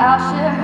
I'll share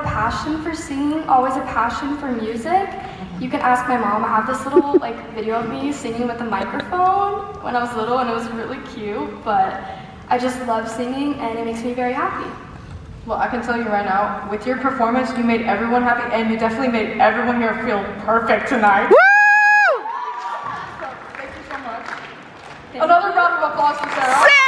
passion for singing, always a passion for music. You can ask my mom. I have this little like video of me singing with a microphone when I was little and it was really cute, but I just love singing and it makes me very happy. Well, I can tell you right now, with your performance, you made everyone happy and you definitely made everyone here feel perfect tonight. Another round of applause for Sarah. Sarah!